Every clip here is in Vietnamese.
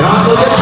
Obrigado.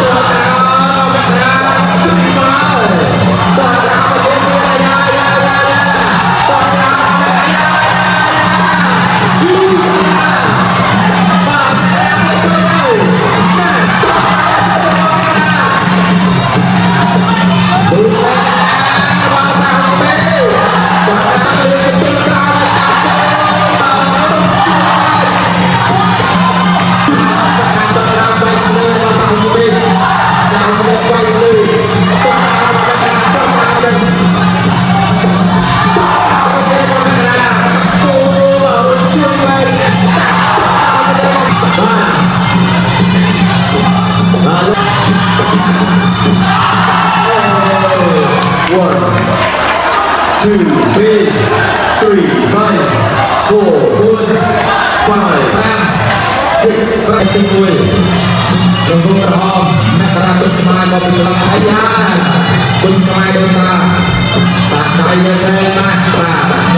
ប្រតិមួយរងក្រហមអ្នករាជខ្មែរមកពីលោកអាយ៉ាគុណខ្មែរដូចថាតាដៃនៅតែណាបាទ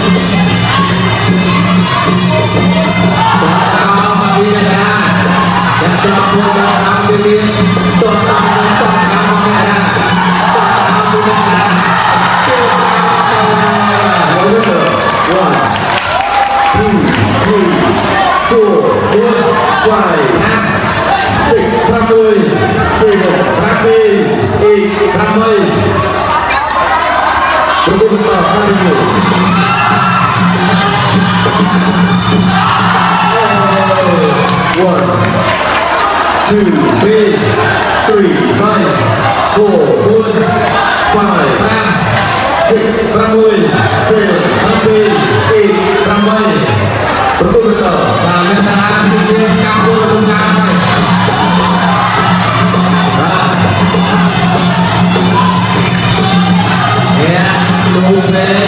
tôi Sibuk Rapi Ik Ramai Berjumpa Mario One, two, three, three, nine, four, one, five, and six, Ramai, seven, Rapi, eight, Ramai. Berjumpa Mario Rio